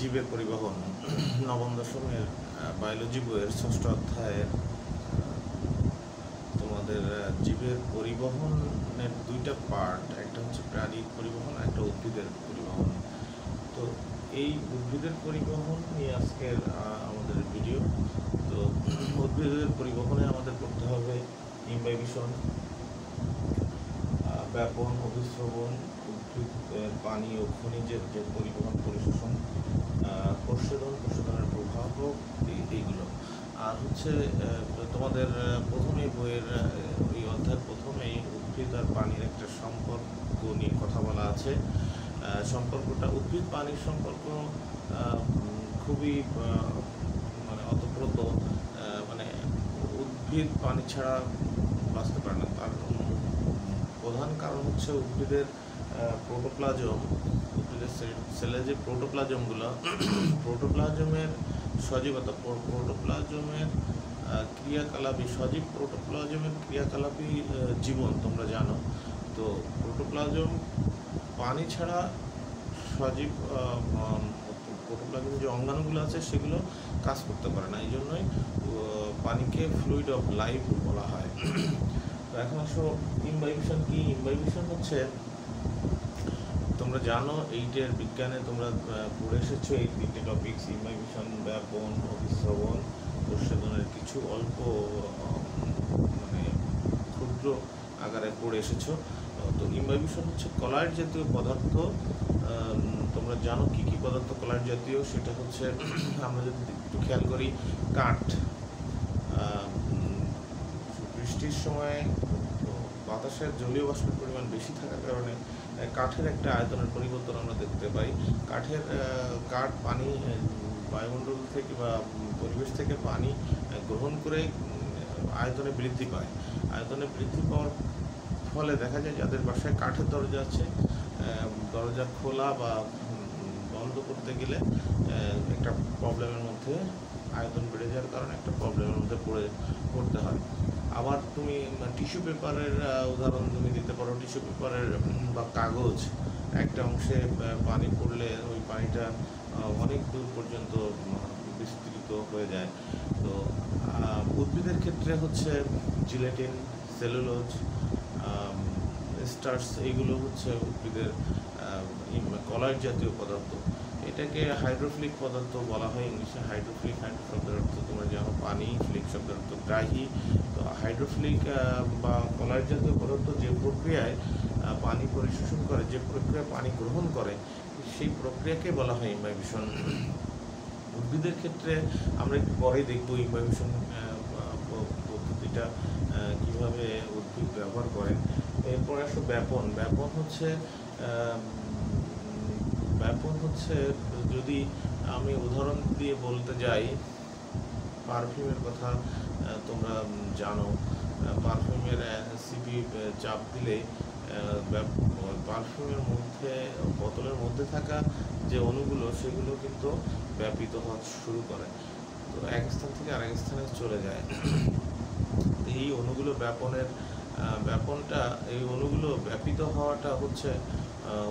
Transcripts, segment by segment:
জীবের পরিবহন, নবম দশমের বায়োলজি বইয়ের ষষ্ঠ অধ্যায়ের তোমাদের জীবের পরিবহনের দুইটা পার্ট একটা হচ্ছে প্রাণীর পরিবহন একটা উদ্ভিদের পরিবহন। তো এই উদ্ভিদের পরিবহন নিয়ে আজকের আমাদের ভিডিও তো উদ্ভিদের পরিবহনে আমাদের করতে হবে ইম্বাইবিশন ব্যাপন অভিশ্রবণ উদ্ভিদ পানি ও খনিজের যে পরিবহন পরিশোষণ প্রশোধন প্রশোধনের প্রভাব এই- এইগুলো। আর হচ্ছে তোমাদের প্রথমেই বইয়ের ওই অধ্যায়ের প্রথমেই উদ্ভিদ আর পানির একটা সম্পর্ক নিয়ে কথা বলা আছে। সম্পর্কটা, উদ্ভিদ, পানির সম্পর্ক খুবই মানে অতপ্রত মানে উদ্ভিদ, পানি ছাড়া বাঁচতে পারে না। তার প্রধান কারণ হচ্ছে উদ্ভিদের প্রোটোপ্লাজম উদ্ভিদের সেলে যে প্রোটোপ্লাজমগুলো, প্রোটোপ্লাজমের সজীবতা প্রোটোপ্লাজমের ক্রিয়াকলাপই, সজীব প্রোটোপ্লাজমের ক্রিয়াকলাপই জীবন, তোমরা জানো। তো প্রোটোপ্লাজম পানি ছাড়া সজীব প্রোটোপ্লাজম যে অঙ্গাণুগুলো আছে, সেগুলো কাজ করতে পারে না। এই জন্যই পানিকে ফ্লুইড অফ লাইফ বলা হয়। তো এখন আসো ইমবাইবিশন কি? ইমবাইবিশন হচ্ছে তোমরা জানো, এইটের বিজ্ঞানে তোমরা পড়ে এসেছ এই তিনটে টপিকস ইমবাইবিশন ব্যাপন অভিশ্রবণ প্রশোধনের কিছু অল্প মানে ক্ষুদ্র আকারে পড়ে এসেছ। তো ইমবাইবিশন হচ্ছে কলার জাতীয় পদার্থ। তোমরা জানো কি কি পদার্থ কলার জাতীয়? সেটা হচ্ছে, আমরা যদি একটু খেয়াল করি, কাঠ। বৃষ্টির সময় বাতাসের জলীয় বাষ্পের পরিমাণ বেশি থাকার কারণে কাঠের একটা আয়তনের পরিবর্তন আমরা দেখতে পাই। কাঠের কাঠ, পানি বায়ুমণ্ডল থেকে বা পরিবেশ থেকে পানি গ্রহণ করে আয়তনে বৃদ্ধি পায়। আয়তনে বৃদ্ধি পাওয়ার ফলে দেখা যায় যাদের বাসায় কাঠের দরজা আছে দরজা খোলা বা বন্ধ করতে গেলে একটা প্রবলেমের মধ্যে আয়তন বেড়ে যাওয়ার কারণে একটা প্রবলেমের মধ্যে পড়ে, পড়তে হয়। আবার তুমি টিস্যু পেপারের উদাহরণ তুমি দিতে পারো। টিস্যু পেপারের বা কাগজ, একটা অংশে পানি পড়লে ওই পানিটা অনেক দূর পর্যন্ত বিস্তৃত হয়ে যায়। তো উদ্ভিদের ক্ষেত্রে হচ্ছে জিলেটিন, সেলুলোজ স্টার্স এইগুলো হচ্ছে উদ্ভিদের কলার জাতীয় পদার্থ। এটাকে হাইড্রোফিলিক পদার্থ বলা হয়, ইংলিশে হাইড্রোফিলিক হাইড্রো শব্দের অর্থ তোমরা জানো পানি, ফ্লিক শব্দের অর্থ গ্রাহী। তো হাইড্রোফিলিক বা কলার জাতীয় পদার্থ যে প্রক্রিয়ায় পানি পরিশোষণ করে, যে প্রক্রিয়ায় পানি গ্রহণ করে, সেই প্রক্রিয়াকে বলা হয় ইম্বাইবিশন উদ্ভিদের ক্ষেত্রে আমরা একটু পরেই দেখব ইম্বাইবিশন পদ্ধতিটা কীভাবে উদ্ভিদ ব্যবহার করেন এরপরে আসো ব্যাপন। ব্যাপন হচ্ছে ব্যাপন হচ্ছে, যদি আমি উদাহরণ দিয়ে বলতে যাই, পারফিউমের কথা তোমরা জানো পারফিউমের সিপি চাপ দিলে পারফিউমের মধ্যে, বোতলের মধ্যে থাকা যে অণুগুলো, সেগুলো কিন্তু ব্যাপিত হওয়া শুরু করে। তো এক স্থান থেকে আরেক স্থানে চলে যায়। এই অণুগুলো ব্যাপনের ব্যাপনটা, এই অণুগুলো ব্যাপিত হওয়াটা হচ্ছে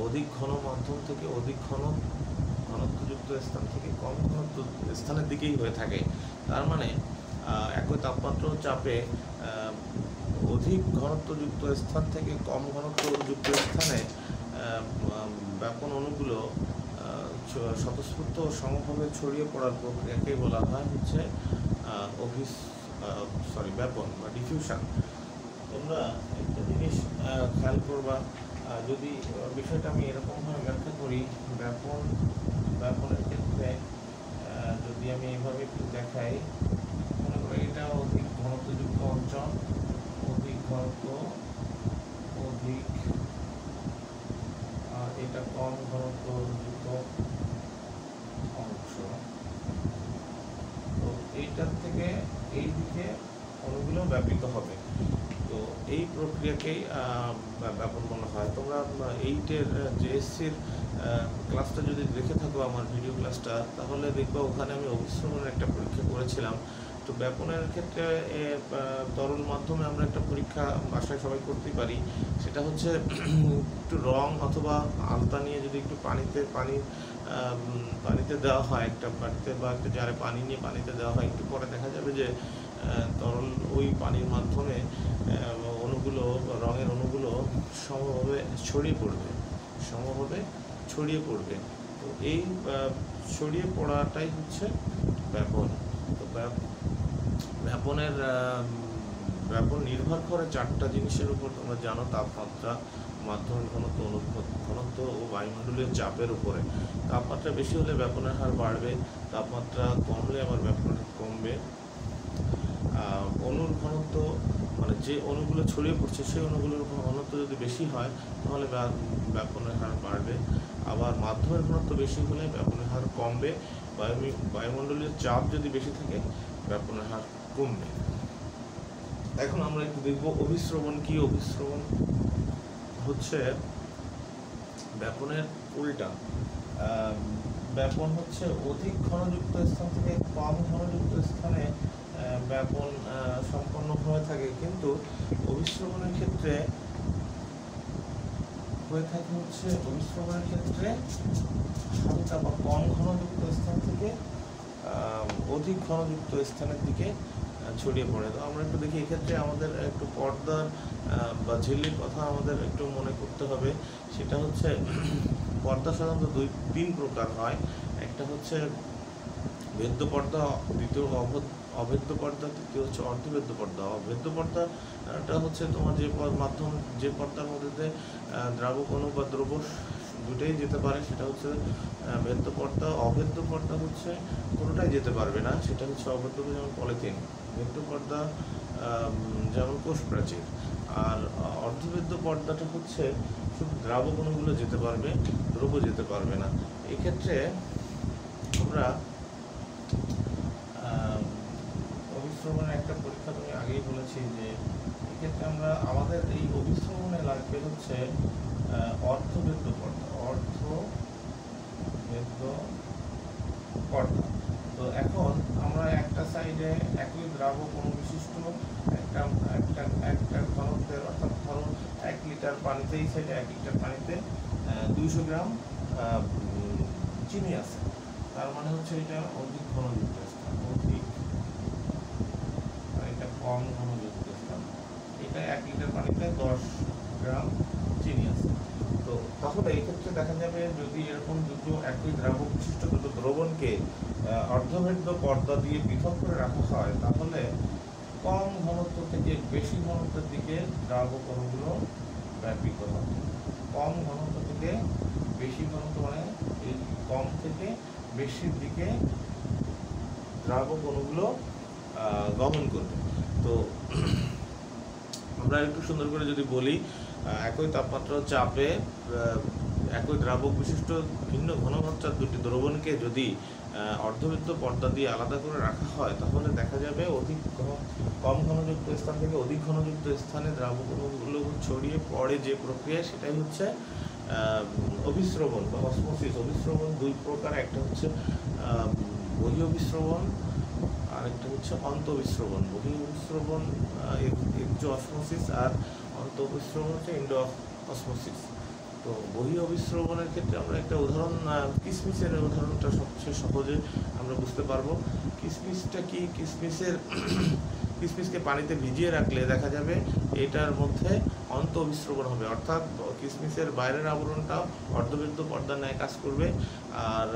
অধিক ঘন মাধ্যম থেকে অধিক ঘন ঘনত্বযুক্ত স্থান থেকে কম ঘনত্ব স্থানের দিকেই হয়ে থাকে। তার মানে একই তাপমাত্রা চাপে অধিক ঘনত্বযুক্ত স্থান থেকে কম ঘনত্বযুক্ত স্থানে ব্যাপন অণুগুলো স্বতঃস্ফূর্ত সমভাবে ছড়িয়ে পড়ার প্রক্রিয়াকে বলা হয় হচ্ছে অভিস সরি ব্যাপন বা ডিফিউশন তোমরা একটা জিনিস খেয়াল করবা যদি বিষয়টা আমি এরকমভাবে ব্যাখ্যা করি, ব্যাপন, ব্যাপনের ক্ষেত্রে যদি আমি এইভাবে একটু দেখাই, মনে করি এটা অধিক ঘনত্বযুক্ত অঞ্চল, অধিক ঘনত্ব, অধিক আর এটা কম ঘনত্বযুক্ত অংশ। তো এইটার থেকে এই দিকে অণুগুলো ব্যাপিত হবে। এই প্রক্রিয়াকেই ব্যাপন বলা হয়। তোমরা এইটের জেএসসির ক্লাসটা যদি দেখে থাকো, আমার ভিডিও ক্লাসটা তাহলে দেখবা ওখানে আমি অভিশ্রমণের একটা পরীক্ষা করেছিলাম। তো ব্যাপনের ক্ষেত্রে তরল মাধ্যমে আমরা একটা পরীক্ষা বাসায় সবাই করতেই পারি। সেটা হচ্ছে একটু রং অথবা আলতা নিয়ে যদি একটু পানিতে, পানি পানিতে দেওয়া হয়, একটা বাটিতে বা একটা জারে পানি নিয়ে পানিতে দেওয়া হয়, একটু পরে দেখা যাবে যে তরল ওই পানির মাধ্যমে অণুগুলো রঙের অণুগুলো সমভাবে ছড়িয়ে পড়বে, সমভাবে ছড়িয়ে পড়বে। তো এই ছড়িয়ে পড়াটাই হচ্ছে ব্যাপন। তো ব্যাপনের ব্যাপন নির্ভর করে চারটা জিনিসের উপর তোমরা জানো, তাপমাত্রা মাধ্যমিক ঘনত্ব ঘনত্ব ও বায়ুমণ্ডলীয় চাপের উপরে। তাপমাত্রা বেশি হলে ব্যাপনের হার বাড়বে, তাপমাত্রা কমলে আবার ব্যাপনের কমবে। অণুর ঘনত্ব মানে যে অণুগুলো ছড়িয়ে পড়ছে, সেই অণুগুলোর ঘনত্ব যদি বেশি হয়, তাহলে ব্যাপনের হার বাড়বে। আবার মাধ্যমের ঘনত্ব বেশি হলে ব্যাপনের হার কমবে। বায়ু বায়ুমণ্ডলীয় চাপ যদি বেশি থাকে, ব্যাপনের হার কমবে। এখন আমরা একটু দেখব অভিশ্রবণ, কি অভিশ্রবণ? হচ্ছে ব্যাপনের উল্টা। ব্যাপন হচ্ছে অধিক ঘনযুক্ত স্থান থেকে কম ঘনযুক্ত স্থানে ব্যাপন সম্পন্ন হয়ে থাকে। কিন্তু অভিশ্রবণের ক্ষেত্রে হয়ে থাকে হচ্ছে অভিশ্রবণের ক্ষেত্রে হালকা বা কম ঘনযুক্ত স্থান থেকে অধিক ঘনযুক্ত স্থানের দিকে ছড়িয়ে পড়ে। তো আমরা একটু দেখি, এক্ষেত্রে আমাদের একটু পর্দার বা ঝিল্লির কথা আমাদের একটু মনে করতে হবে। সেটা হচ্ছে পর্দা সাধারণত দুই, তিন প্রকার হয়। একটা হচ্ছে ভেদ্য পর্দা, দ্বিতীয় অভেদ- অভেদ্য পর্দা তৃতীয় হচ্ছে অর্ধভেদ্য পর্দা অভেদ্য পর্দাটা হচ্ছে তোমার যে মাধ্যম যে পর্দার মধ্যে দ্রাবক অণু বা দ্রব্য দুটাই যেতে পারে সেটা হচ্ছে ভেদ্য পর্দা অভেদ্য পর্দা হচ্ছে কোনোটাই যেতে পারবে না সেটা হচ্ছে অভেদ্য যেমন পলিথিন। ভেদ্য পর্দা যেমন কোষ প্রাচীর আর আহ, অর্ধভেদ্য পর্দাটা হচ্ছে শুধু দ্রাবক অণুগুলো যেতে পারবে দ্রব্য যেতে পারবে না। এক্ষেত্রে আমরা আম, অভিশ্রবণের একটা পরীক্ষা তুমি আগেই বলেছি যে এক্ষেত্রে আমরা আমাদের এই অভিশ্রবণে লাগবে হচ্ছে আহ, অর্ধবেদ্য অর্থ অর্ধবেদ্য পর্দা তো এখন আমরা একটা সাইডে একই দ্রাবক কোনো বিশিষ্ট একটা একটা একটা ঘনত্বের অর্থাৎ ধরো এক লিটার পানিতে এই সাইডে এক লিটার পানিতে দুইশো গ্রাম চিনি আছে। তার মানে হচ্ছে এটা অধিক ঘনযুক্ত স্থান অধিক আর এটা কম ঘনযুক্ত স্থান এটা এক লিটার পানিতে দশ গ্রাম চিনি আছে। তো তাহলে এই ক্ষেত্রে দেখা যাবে যদি এরকম দুটো একই দ্রাবক বিশিষ্ট দুটো দ্রবণকে অর্ধভেদ্য পর্দা দিয়ে পৃথক করে রাখা হয়, তাহলে কম ঘনত্ব থেকে বেশি ঘনত্বের দিকে দ্রাবক অণুগুলো ব্যাপিত হবে কম ঘনত্ব থেকে বেশি ঘনত্ব মানে এই কম থেকে বেশির দিকে দ্রাবক অণুগুলো আহ, গমন করবে তো আমরা একটু সুন্দর করে যদি বলি একই তাপমাত্রা চাপে একই দ্রাবক বিশিষ্ট ভিন্ন ঘনমাত্রার দুটি দ্রবণকে যদি অর্ধবৃত্ত পর্দা দিয়ে আলাদা করে রাখা হয়, তাহলে দেখা যাবে অধিক কম ঘনযুক্ত স্থান থেকে অধিক ঘনযুক্ত স্থানে দ্রাবক অণুগুলো ছড়িয়ে পড়ে যে প্রক্রিয়া, সেটাই হচ্ছে অভিশ্রবণ বা অসমোসিস। অভিশ্রবণ দুই প্রকার, একটা হচ্ছে বহি অভিশ্রবণ আরেকটা হচ্ছে অন্তঃবিশ্রবণ। বহি অভিশ্রবণ এক্সো অসমোসিস আর অন্তঃবিশ্রবণ হচ্ছে ইন্ডো অসমোসিস। তো বহি অবিশ্রবণের ক্ষেত্রে আমরা একটা উদাহরণ কিসমিসের উদাহরণটা সবচেয়ে সহজে আমরা বুঝতে পারব। কিসমিসটা কি? কিসমিসের কিসমিসকে পানিতে ভিজিয়ে রাখলে দেখা যাবে এটার মধ্যে অন্ত অভিশ্রবণ হবে। অর্থাৎ কিসমিসের বাইরের আবরণটা অর্ধবৃত্ত পর্দার ন্যায় কাজ করবে। আর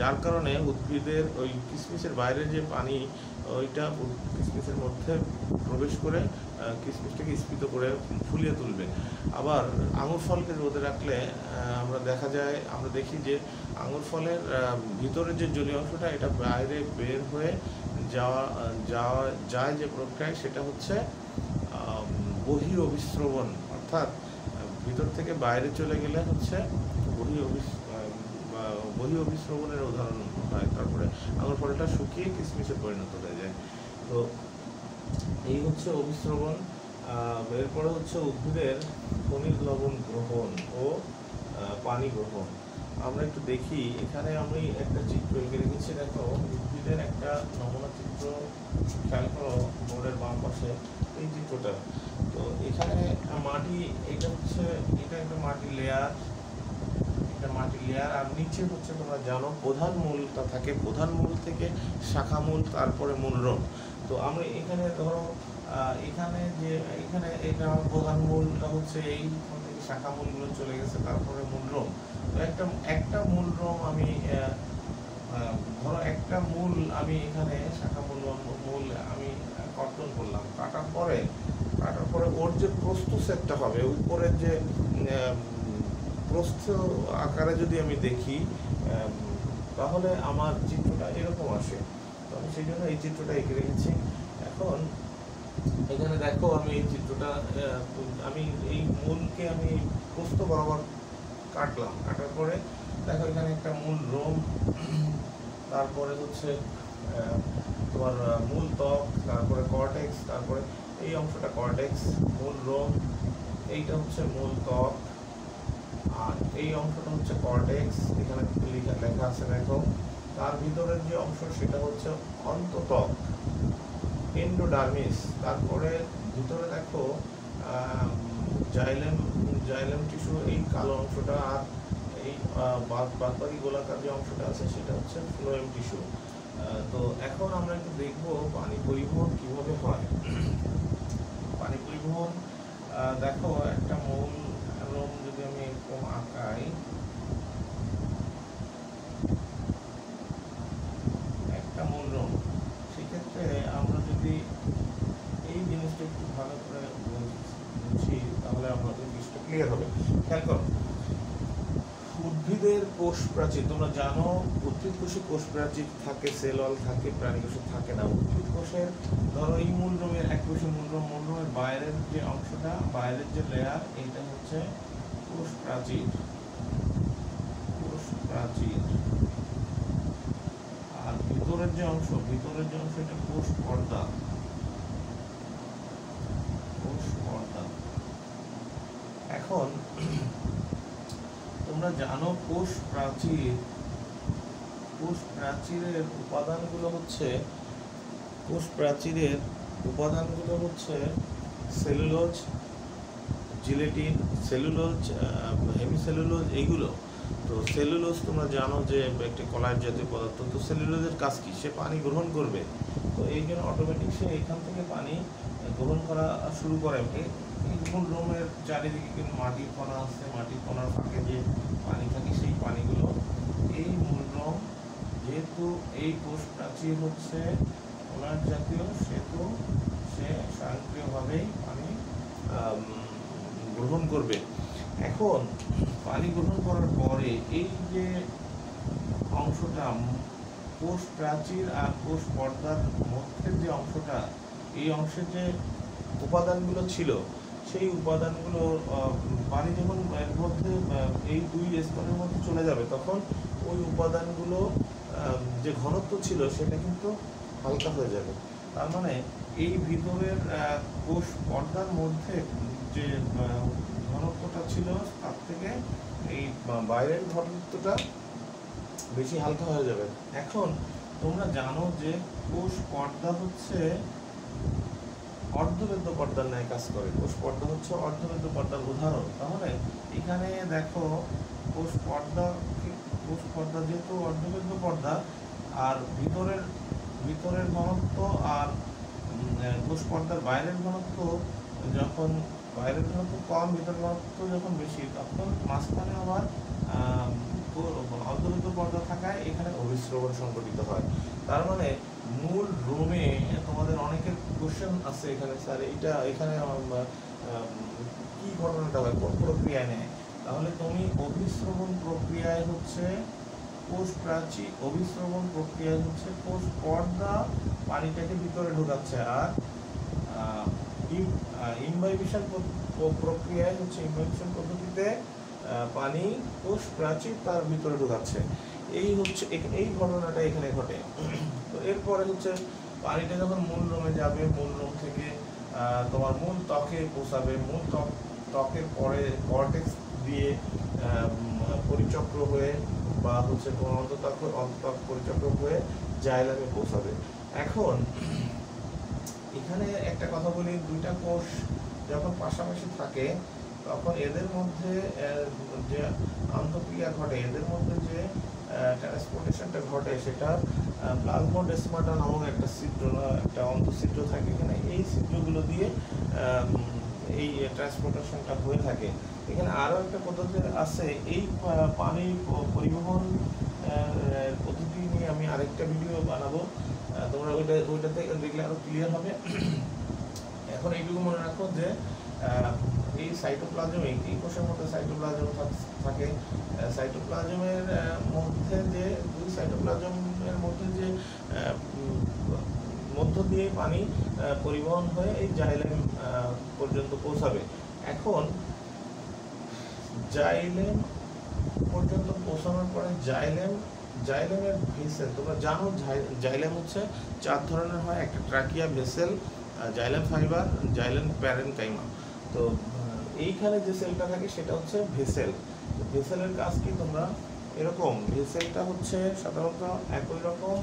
যার কারণে উদ্ভিদের ওই কিসমিসের বাইরে যে পানি ওইটা কিসমিসের মধ্যে প্রবেশ করে আহ, কিসমিসটাকে স্ফীত করে ফুলিয়ে তুলবে। আবার আঙুর ফলকে রোদে রাখলে আমরা দেখা যায় আমরা দেখি যে আঙুর ফলের আহ, ভিতরে যে জলীয় অংশটা এটা বাইরে বের হয়ে যাওয়া যাওয়া, যায় যে প্রক্রিয়ায় সেটা হচ্ছে বহি অভিশ্রবণ অর্থাৎ, ভিতর থেকে বাইরে চলে গেলে হচ্ছে বহি অভিস বা বহি অভিশ্রবণের উদাহরণ হয় তারপরে। আঙুর ফলটা শুকিয়ে কিসমিসে পরিণত হয়ে যায়। তো এই হচ্ছে অভিশ্রবণ এরপরে হচ্ছে উদ্ভিদের খনিজ লবণ গ্রহণ ও পানি গ্রহণ। আমরা একটু দেখি, এখানে আমি একটা চিত্র এঁকে রেখেছি, দেখো, উদ্ভিদের একটা নমুনা চিত্র, খেয়াল করো, বোর্ডের বাম পাশে, এই চিত্রটা। তো এখানে মাটি, এটা হচ্ছে, এটা একটা মাটি লেয়ার এটা মাটির লেয়ার আর নিচে হচ্ছে তোমরা জানো, প্রধান মূলটা থাকে, প্রধান মূল থেকে শাখা মূল, তারপরে মূলরম তো আমরা এখানে ধরো এখানে যে, এখানে এটা প্রধান মূলটা হচ্ছে এই শাখা মূলগুলো চলে গেছে, তারপরে মূলরম তো একটা একটা মূলরম আমি ধরো একটা মূল আমি এখানে শাখা মূল মূল আমি কর্তন করলাম। কাটার পরে কাটার পরে ওর যে প্রস্থ সেটটা হবে, উপরের যে প্রস্থ আকারে যদি আমি দেখি তাহলে আমার চিত্রটা এরকম আসে। তো আমি সেই জন্য এই চিত্রটা এঁকে রেখেছি। এখন এখানে দেখো আমি এই চিত্রটা আমি এই মূলকে আমি প্রস্থ বরাবর কাটলাম। কাটার পরে দেখো এখানে একটা মূল রোম তারপরে হচ্ছে তোমার মূল ত্বক, তারপরে কর্টেক্স, তারপরে এই অংশটা কর্টেক্স, মূল রোম এইটা হচ্ছে মূল ত্বক, আর এই অংশটা হচ্ছে কর্টেক্স, এখানে লেখা লেখা আছে দেখো। তার ভিতরের যে অংশ সেটা হচ্ছে অন্ততক এন্ডোডার্মিস তারপরে ভিতরে দেখো জাইলেম জাইলেম টিস্যু, এই কালো অংশটা আর এই বাদ, বাদবাকি গোলাকার যে অংশটা আছে, সেটা হচ্ছে ফ্লোয়েম টিস্যু। তো এখন আমরা একটু দেখব পানি পরিবহন কীভাবে হয়। পানি পরিবহন দেখো একটা মূল যদি আমি এরকম আঁকাই একটা মূল রোম সেক্ষেত্রে আমরা যদি এই জিনিসটা একটু ভালো করে বুঝ- বুঝি তাহলে আমাদের জিনিসটা ক্লিয়ার হবে খেয়াল করো উদ্ভিদের কোষ প্রাচীর তোমরা জানো, উদ্ভিদ কোষে কোষ প্রাচীর থাকে সেলল থাকে, প্রাণী কোষে থাকে না। উদ্ভিদ কোষের, ধরো, এই মূল রোমের এক কোষে মূল রোম মূল রোমের বাইরের যে অংশটা, বাইরের যে লেয়ার এইটা হচ্ছে কোষ প্রাচীর কোষ প্রাচীর আর ভিতরের যে অংশ ভিতরের যে অংশ এটা কোষ পর্দা কোষ পর্দা এখন তোমরা জানো, কোষ প্রাচীর কোষ প্রাচীরের উপাদানগুলো হচ্ছে, কোষ প্রাচীরের উপাদানগুলো হচ্ছে সেলুলোজ, জিলেটিন, সেলুলোজ হেমিসেলুলোজ এইগুলো। তো সেলুলোজ তোমরা জানো যে একটি কলার জাতীয় পদার্থ। তো সেলুলোজের কাজ কি? সে পানি গ্রহণ করবে। তো এই জন্য অটোমেটিক সে এখান থেকে পানি গ্রহণ করা শুরু করে। মূল রোমের চারিদিকে কিন্তু মাটির কণা আছে? মাটির কণার ফাঁকে যে পানি থাকে, সেই পানিগুলো এই মূল রোম যেহেতু এই কোষ প্রাচীর হচ্ছে কলার জাতীয়, সেহেতু সে স্বয়ংক্রিয়ভাবেই পানি গ্রহণ করবে। এখন পানি গ্রহণ করার পরে এই যে অংশটা, কোষ প্রাচীর আর কোষ পর্দার মধ্যের যে অংশটা, এই অংশের যে উপাদানগুলো ছিল সেই উপাদানগুলো পানি যখন এর মধ্যে এই দুই স্তরের মধ্যে চলে যাবে, তখন ওই উপাদানগুলো যে ঘনত্ব ছিল সেটা কিন্তু হালকা হয়ে যাবে। তার মানে এই ভিতরের কোষ পর্দার মধ্যে যে ঘনত্বটা ছিল, তার থেকে এই বাইরের ঘনত্বটা বেশি হালকা হয়ে যাবে। এখন তোমরা জানো যে কোষ পর্দা হচ্ছে অর্ধবেদ্য পর্দার ন্যায় কাজ করে। কোষ পর্দা হচ্ছে অর্ধবেদ্য পর্দার উদাহরণ। তাহলে এখানে দেখো কোষ পর্দা কোষ পর্দা যেহেতু অর্ধবেদ্য পর্দা আর ভিতরের ভিতরের ঘনত্ব আর কোষ পর্দার বাইরের ঘনত্ব যখন, বাইরের ঘনত্ব কম, ভিতরের ঘনত্ব যখন বেশি, তখন মাঝখানে আবার অর্ধবেদ্য পর্দা থাকায় এখানে অভিস্রবণ সংঘটিত হয়। তার মানে মূল রোমে তোমাদের অনেকের কোশ্চেন আছে এখানে স্যার এইটা, এখানে কি ঘটনাটা হয়? কোন প্রক্রিয়া নেয়? তাহলে তুমি অভিস্রবণ প্রক্রিয়ায় হচ্ছে কোষ প্রাচীর অভিস্রবণ প্রক্রিয়ায় হচ্ছে কোষ পর্দা পানিটাকে ভিতরে ঢোকাচ্ছে। আর ইমবাইবিশন প্রক্রিয়ায় হচ্ছে ইমবাইবিশন পদ্ধতিতে পানি কোষ প্রাচীর তার ভিতরে ঢোকাচ্ছে। এই হচ্ছে, এই ঘটনাটা এখানে ঘটে। এরপরে হচ্ছে পানিটা যখন মূল রোমে যাবে, মূল রোম থেকে তোমার মূল ত্বকে পৌঁছাবে মূল ত্বক, ত্বকের পরে কর্টেক্স দিয়ে পরিচক্র হয়ে বা হচ্ছে তোমার অন্ততক অন্ততক পরিচক্র হয়ে জাইলামে পৌঁছাবে এখন এখানে একটা কথা বলি, দুইটা কোষ যখন পাশাপাশি থাকে, তখন এদের মধ্যে যে আন্তঃক্রিয়া ঘটে, এদের মধ্যে যে ট্রান্সপোর্টেশনটা ঘটে সেটা প্লাজমোডেসমাটা নামক একটা ছিদ্র একটা অন্তঃছিদ্র থাকে এখানে। এই ছিদ্রগুলো দিয়ে এই ট্রান্সপোর্টেশনটা হয়ে থাকে। এখানে আরও একটা পদ্ধতি আছে। এই পানি পরিবহন পদ্ধতি নিয়ে আমি আরেকটা ভিডিও বানাবো। তোমরা ওইটা, ওইটাতে দেখলে আরও ক্লিয়ার হবে। এখন এইটুকু মনে রাখো যে এই সাইটোপ্লাজমে, এই কোষের মধ্যে সাইটোপ্লাজম থাকে সাইটোপ্লাজমের মধ্যে যে দুই সাইটোপ্লাজমের মধ্যে যে মধ্য দিয়ে পানি পরিবহন হয়ে এই জাইলেম পর্যন্ত পৌঁছাবে। এখন জাইলেম পর্যন্ত পৌঁছানোর পরে জাইলেম, জাইলেমের ভেসেল, তোমরা জানো জাইলেম হচ্ছে চার ধরনের হয়, একটা trachea vessel xylem fibre, xylem parenchyma. তো এইখানে যে সেলটা থাকে সেটা হচ্ছে ভেসেল। ভেসেলের কাজ কি তোমরা এরকম ভেসেলটা হচ্ছে সাধারণত একই রকম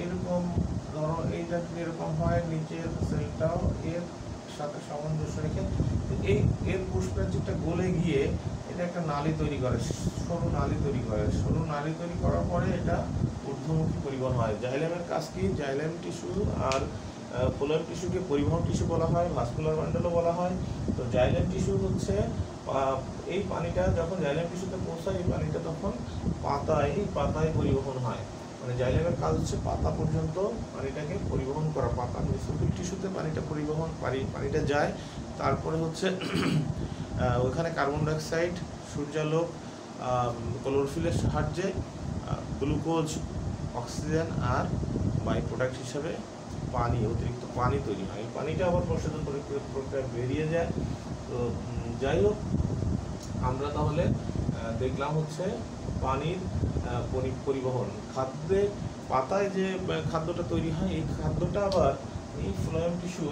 এইরকম ধরো এইটা এরকম হয়, নিচের সেলটাও এর সাথে সামঞ্জস্য রেখে এই এর কোষ প্রাচীরটা গলে গিয়ে এটা একটা নালী তৈরি করে, সরু নালী তৈরি করে। সরু নালী তৈরি করার পরে এটা ঊর্ধ্বমুখী পরিবহন হয়। জাইলেমের কাজ কি? জাইলেম টিস্যু আর ফোলাম টিস্যুকে পরিবহন টিস্যু বলা হয় ভাস্কুলার বান্ডেলও বলা হয়। তো জাইলেম টিস্যু হচ্ছে এই পানিটা যখন জাইলেম টিস্যুতে পৌঁছায়, এই পানিটা তখন পাতায় পাতায় পরিবহন হয়। মানে জাইলেমের কাজ হচ্ছে পাতা পর্যন্ত পানিটাকে পরিবহন করা, পাতা মেসোফিল টিস্যুতে পানিটা পরিবহন, পানি, পানিটা যায়। তারপরে হচ্ছে ওখানে কার্বন ডাইঅক্সাইড, সূর্যালোক ক্লোরোফিলের সাহায্যে গ্লুকোজ, অক্সিজেন আর বাই প্রোডাক্ট হিসাবে পানি, অতিরিক্ত পানি তৈরি হয়। পানিটা আবার প্রসাধন প্রক্রিয়া বেরিয়ে যায়। তো যাই হোক, আমরা তাহলে দেখলাম হচ্ছে পানির পরি- পরিবহন। খাদ্যে পাতায় যে খাদ্যটা তৈরি হয়, এই খাদ্যটা আবার এই ফ্লোয়েম টিস্যু,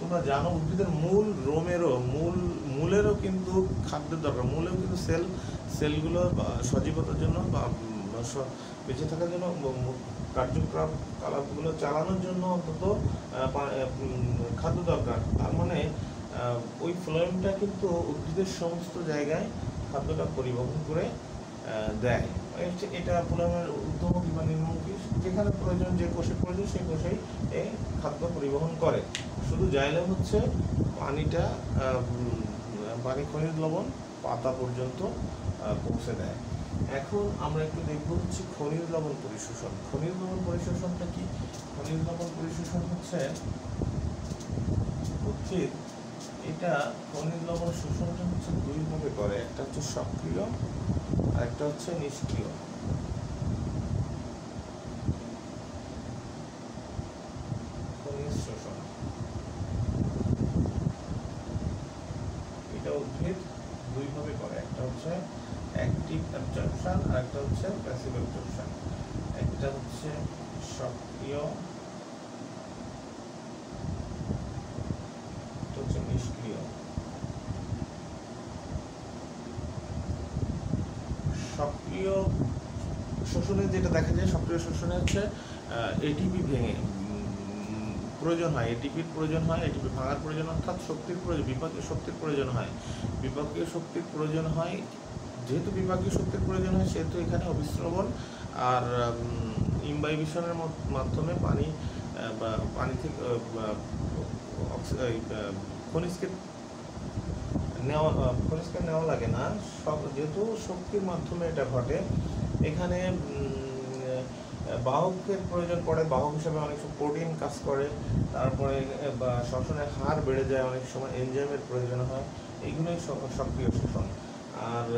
তোমরা জানো, উদ্ভিদের মূল রোমেরও, মূল, মূলেরও কিন্তু খাদ্যের দরকার। মূলেও কিন্তু সেল, সেলগুলো সজীবতার জন্য বা বেঁচে থাকার জন্য কার্যক্রম, কলাপগুলো চালানোর জন্য অন্তত খাদ্য দরকার। তার মানে ওই ফ্লোয়েমটা কিন্তু উদ্ভিদের সমস্ত জায়গায় খাদ্যটা পরিবহন করে দেয়। এটা ফ্লোয়েমের ঊর্ধ্বমুখী বা নিম্নমুখী যেখানে প্রয়োজন যে কোষে প্রয়োজন সেই কোষেই এই খাদ্য পরিবহন করে। শুধু জাইলেম হচ্ছে পানিটা পানি খনিজ লবণ পাতা পর্যন্ত পৌঁছে দেয়। এখন আমরা একটু দেখব হচ্ছে খনিজ লবণ পরিশোষণ। খনিজ লবণ পরিশোষণটা কি? খনিজ লবণ পরিশোষণ হচ্ছে উদ্ভিদ এটা খনিজ লবণ শোষণটা হচ্ছে দুই ভাবে করে। একটা হচ্ছে সক্রিয় আর একটা হচ্ছে নিষ্ক্রিয় খনিজ শোষণ এটা উদ্ভিদ দুই ভাবে করে একটা হচ্ছে অ্যাক্টিভ অ্যাবজর্পশন আর একটা হচ্ছে প্যাসিভ অ্যাবজর্পশন একটা হচ্ছে সক্রিয় হচ্ছে নিষ্ক্রিয় সক্রিয় শোষণে যেটা দেখা যায় সক্রিয় শোষণে হচ্ছে এটিপি ভেঙে প্রয়োজন হয় এটিপির প্রয়োজন হয় এটিপি ভাঙার প্রয়োজন অর্থাৎ শক্তির প্রয়োজন, বিপাকীয় শক্তির প্রয়োজন হয়। বিপাকীয় শক্তির প্রয়োজন হয়, যেহেতু বিপাকীয় শক্তির প্রয়োজন হয়, সেহেতু এখানে অবিশ্রবণ, আর ইমবাইবিশনের মাধ্যমে পানি বা পানি থেকে খনিজকে নেওয়া খনিজকে নেওয়া লাগে না। সব, যেহেতু শক্তির মাধ্যমে এটা ঘটে, এখানে বাহকের প্রয়োজন পড়ে। বাহক হিসাবে অনেক সময় প্রোটিন কাজ করে। তারপরে বা শ্বসনের হার বেড়ে যায়, অনেক সময় এনজাইমের প্রয়োজন হয়। এইগুলোই সক্রিয় শোষণ। আর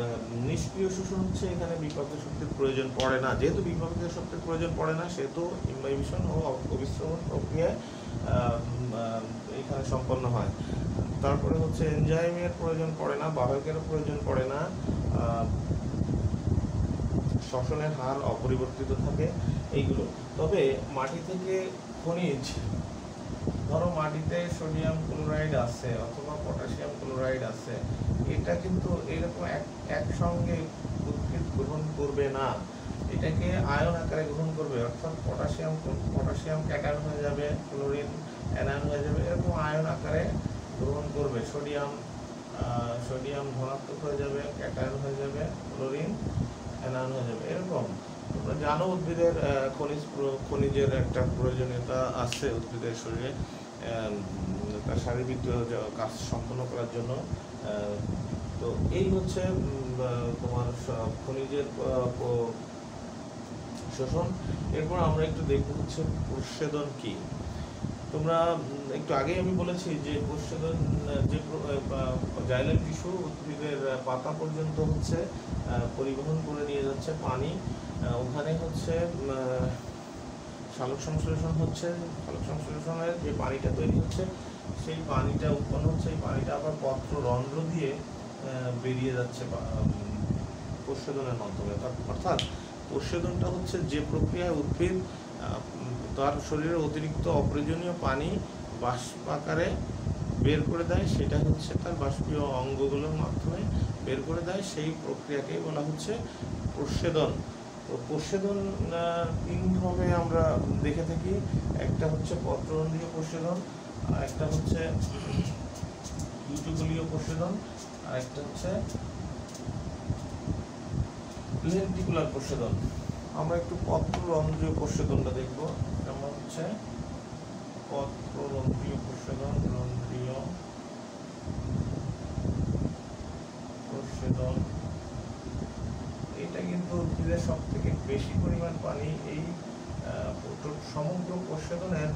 নিষ্ক্রিয় শোষণ হচ্ছে এখানে বিপাকীয় শক্তির প্রয়োজন পড়ে না। যেহেতু বিপাকীয় শক্তির প্রয়োজন পড়ে না, সেহেতু ইমবাইবিশন ও অবিশ্রমণ প্রক্রিয়ায় এখানে সম্পন্ন হয়। তারপরে হচ্ছে এনজাইমের প্রয়োজন পড়ে না, বাহকেরও প্রয়োজন পড়ে না শ্বসনের হার অপরিবর্তিত থাকে, এইগুলো। তবে মাটি থেকে খনিজ ধরো মাটিতে সোডিয়াম ক্লোরাইড আছে অথবা পটাশিয়াম ক্লোরাইড আছে, এটা কিন্তু এরকম এক, একসঙ্গে উদ্ভিদ গ্রহণ করবে না। এটাকে আয়ন আকারে গ্রহণ করবে, অর্থাৎ পটাশিয়াম পটাশিয়াম ক্যাটায়ন হয়ে যাবে, ক্লোরিন অ্যানায়ন হয়ে যাবে, এরকম আয়ন আকারে গ্রহণ করবে। সোডিয়াম সোডিয়াম ধনাত্মক হয়ে যাবে, ক্যাটায়ন হয়ে যাবে, ক্লোরিন অ্যানায়ন হয়ে যাবে, এরকম। জানো উদ্ভিদের খনিজ খনিজের একটা প্রয়োজনীয়তা আছে উদ্ভিদের শরীরে। তার কাজ সম্পন্ন করার জন্য। তো এই হচ্ছে তোমার খনিজের শোষণ। এরপর আমরা একটু দেখব হচ্ছে কি। তোমরা একটু আগেই আমি বলেছি যে প্রচ্ছেদন আহ, যে জাইলাম টিস্যু উদ্ভিদের পাতা পর্যন্ত হচ্ছে পরিবহন করে নিয়ে যাচ্ছে পানি। ওখানে হচ্ছে সালোক সংশ্লেষণ হচ্ছে সালোক সংশ্লেষণের যে পানিটা তৈরি হচ্ছে, সেই পানিটা উৎপন্ন হচ্ছে, এই পানিটা আবার পত্র রন্ধ্র দিয়ে বেরিয়ে যাচ্ছে প্রচ্ছেদনের মাধ্যমে। অর্থাৎ- প্রচ্ছেদনটা হচ্ছে যে প্রক্রিয়ায় উদ্ভিদ তার শরীরে অতিরিক্ত অপ্রয়োজনীয় পানি বাষ্প আকারে বের করে দেয়, সেটা হচ্ছে তার বাষ্পীয় অঙ্গগুলোর মাধ্যমে বের করে দেয়, সেই প্রক্রিয়াকেই বলা হচ্ছে প্রচ্ছেদন তো প্রচ্ছেদন আহ, তিনভাবে আমরা দেখে থাকি। একটা হচ্ছে পত্ররন্ধ্রীয় প্রচ্ছেদন আর একটা হচ্ছে ইউটিকুলীয় প্রচ্ছেদন আর একটা হচ্ছে লেন্টিকুলার প্রচ্ছেদন। আমরা একটু পত্ররন্ধ্রীয় প্রচ্ছেদনটা দেখব। যেমন হচ্ছে পত্ররন্ধ্রীয় প্রচ্ছেদন রন্ধ্রীয় প্রচ্ছেদন। এটা কিন্তু সব থেকে বেশি পরিমাণ পানি এই সমগ্র প্রশোধনের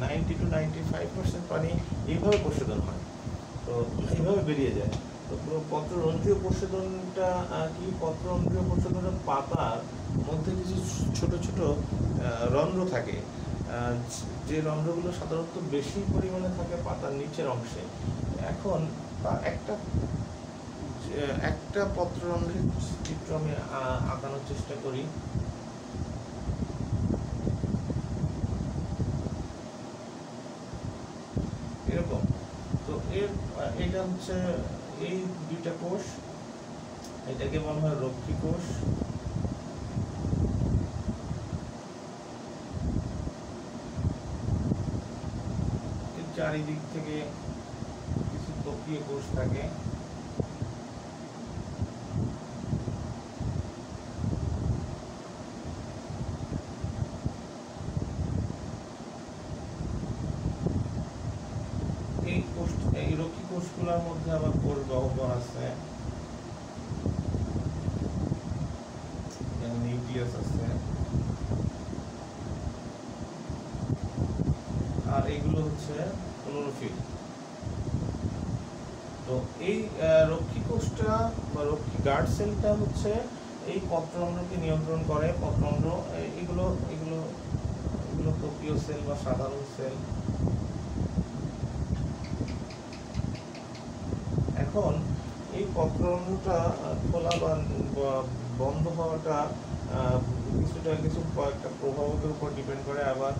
ninety two ninety five percent পানি এইভাবে প্রচ্ছেদন হয়। তো এইভাবে বেরিয়ে যায়। তো পত্ররন্ধ্রীয় আহ, কি পত্ররন্ধ্রীয় প্রশোধনের পাতার মধ্যে কিছু ছোট ছোট রন্ধ্র থাকে। যে রন্ধ্রগুলো সাধারণত বেশি পরিমাণে থাকে পাতার নিচের অংশে। এখন তা- একটা একটা পত্ররন্ধ্রের চিত্র আমি আঁকানোর চেষ্টা করি। এরকম। তো এর এটা হচ্ছে এই দুইটা কোষ। এটাকে বলা হয় রক্ষী কোষ। চারিদিক থেকে কিছু তপীয় কোষ থাকে এই কোষ এই রক্ষী কোষগুলোর মধ্যে আবার কোষ গহ্বর আছে নিউক্লিয়াস আছে আর এগুলো হচ্ছে ক্লোরোফিল তো এই আহ, রক্ষী কোষটা বা রক্ষী সেলটা হচ্ছে এই পত্রন্ধ্রকে নিয়ন্ত্রণ করে পত্রন্ধ্র এগুলো এগুলো এগুলো তপীয় সেল বা সাধারণ সেল এখন এই পত্ররন্ধ্রটা আহ, খোলা বা বন্ধ হওয়াটা কিছুটা কিছু কয়েকটা প্রভাবের উপর ডিপেন্ড করে। আবার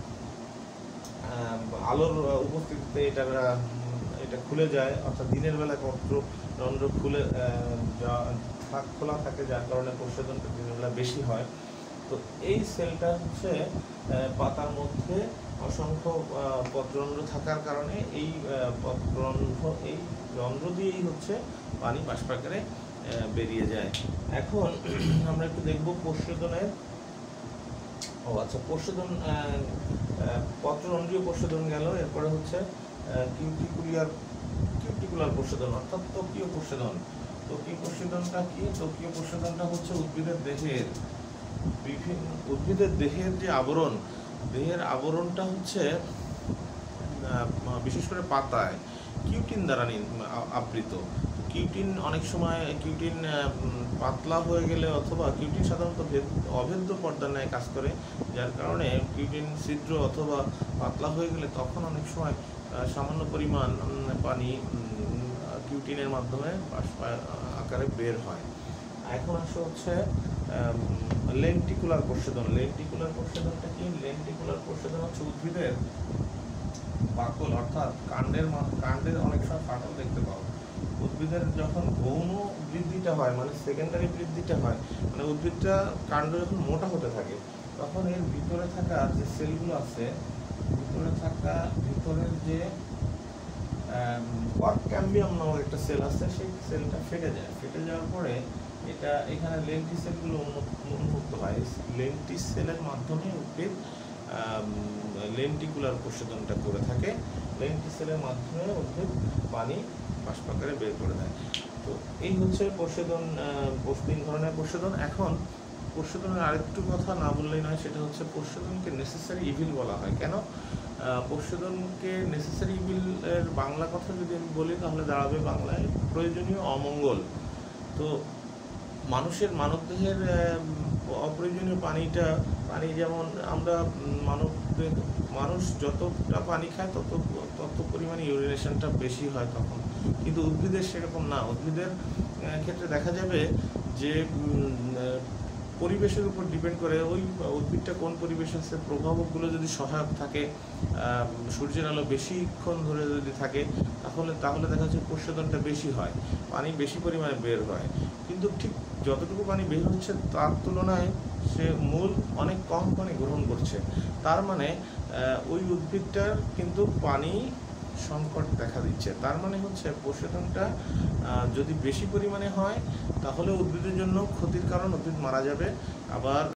আলোর উপস্থিতিতে এটা এটা খুলে যায় অর্থাৎ দিনের বেলা পত্র রন্ধ্র খুলে থাক খোলা থাকে যার কারণে দিনের বেলা বেশি হয়। তো এই সেলটা হচ্ছে পাতার মধ্যে অসংখ্য আহ, পত্ররন্ধ্র থাকার কারণে এই আহ, পত্ররন্ধ্র এই রন্ধ্র দিয়েই হচ্ছে পানি বাষ্পাকারে বেরিয়ে যায়। এখন আমরা একটু দেখব প্রচ্ছেদনের ও আচ্ছা আহ, পত্ররন্ধ্রীয় প্রচ্ছেদন গেল এরপরে হচ্ছে কিউটিকুলিয়ার কিউটিকুলার প্রচ্ছেদন অর্থাৎ ত্বকীয় প্রচ্ছেদন ত্বকীয় প্রচ্ছেদনটা কি? ত্বকীয় প্রচ্ছেদনটা হচ্ছে উদ্ভিদের দেহের বিভিন্ন, উদ্ভিদের দেহের যে আবরণ, দেহের আবরণটা হচ্ছে বিশেষ করে পাতায়, কিউটিন দ্বারা আবৃত। কিউটিন অনেক সময়, কিউটিন পাতলা হয়ে গেলে অথবা কিউটিন সাধারণত ভেদ- অভেদ্য পর্দার ন্যায় কাজ করে, যার কারণে কিউটিন ছিদ্র অথবা পাতলা হয়ে গেলে তখন অনেক সময় সামান্য পরিমাণ পানি কিউটিনের মাধ্যমে বাষ্প আকারে বের হয়। এখন আসে হচ্ছে লেন্টিকুলার প্রচ্ছেদন। লেন্টিকুলার প্রচ্ছেদনটা কি? লেন্টিকুলার প্রচ্ছেদন হচ্ছে উদ্ভিদের বাকল, অর্থাৎ কাণ্ডের কাণ্ডের অনেক সময় ফাটল দেখতে পাও। উদ্ভিদের যখন গৌণ বৃদ্ধিটা হয় মানে সেকেন্ডারি বৃদ্ধিটা হয় মানে উদ্ভিদটা কাণ্ড যখন মোটা হতে থাকে, তখন এর ভিতরে থাকা যে সেলগুলো আছে, ভিতরে থাকা, ভিতরের যে কর্ক ক্যাম্বিয়াম নামক একটা সেল আছে, সেই সেলটা ফেটে যায়। ফেটে যাওয়ার পরে এটা এখানে লেন্টি সেলগুলো উন্মুক্ত হয়। লেন্টি সেলের মাধ্যমে উদ্ভিদ লেন্টিকুলার প্রশোধনটা করে থাকে। লেন্টি সেলের মাধ্যমে উদ্ভিদ পানি বাষ্পাকারে বের করে দেয়। তো এই হচ্ছে প্রশোধন তিন ধরনের প্রশোধন। এখন প্রশোধনের আরেকটু কথা না বললেই নয়, সেটা হচ্ছে প্রশোধনকে নেসেসারি ইভিল বলা হয়। কেন? প্রশোধনকে নেসেসারি এর বাংলা কথা যদি আমি বলি, তাহলে দাঁড়াবে বাংলায় প্রয়োজনীয় অমঙ্গল। তো মানুষের মানবদেহের অপ্রয়োজনীয় পানিটা, পানি যেমন আমরা মানবদের মানুষ যতটা পানি খায় তত তত পরিমাণে ইউরিনেশনটা বেশি হয় তখন। কিন্তু উদ্ভিদের সেরকম না। উদ্ভিদের ক্ষেত্রে দেখা যাবে যে পরিবেশের উপর ডিপেন্ড করে ওই উদ্ভিদটা কোন পরিবেশে আছে প্রভাবকগুলো যদি সহায়ক থাকে সূর্যের আলো বেশিক্ষণ ধরে যদি থাকে, তাহলে তাহলে দেখা যাচ্ছে প্রশোধনটা বেশি হয়, পানি বেশি পরিমাণে বের হয়। কিন্তু ঠিক যতটুকু পানি বের হচ্ছে তার তুলনায় সে মূল অনেক কম পানি গ্রহণ করছে। তার মানে ওই উদ্ভিদটার কিন্তু পানি সংকট দেখা দিচ্ছে। তার মানে হচ্ছে প্রশোধনটা যদি বেশি পরিমাণে হয়, তাহলে উদ্ভিদের জন্য ক্ষতির কারণ, উদ্ভিদ মারা যাবে। আবার